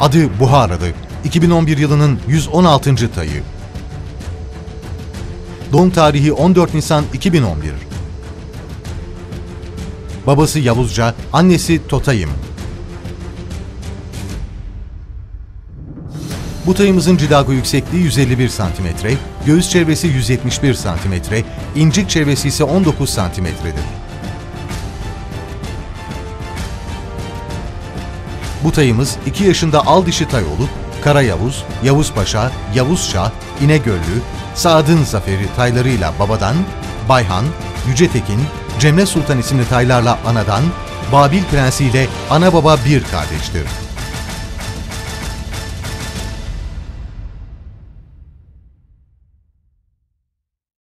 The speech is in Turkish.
Adı Buharalı. 2011 yılının 116. tayı. Doğum tarihi 14 Nisan 2011. Babası Yavuzca, annesi Totayım. Bu tayımızın cidago yüksekliği 151 cm, göğüs çevresi 171 cm, incik çevresi ise 19 cm'dir. Bu tayımız 2 yaşında al dişi tay olup Kara Yavuz, Yavuz Paşa, Yavuz Şah, İnegöllü, Saad'ın Zaferi taylarıyla babadan, Bayhan, Yücetekin, Cemre Sultan isimli taylarla anadan, Babil Prensi ile ana baba bir kardeştir.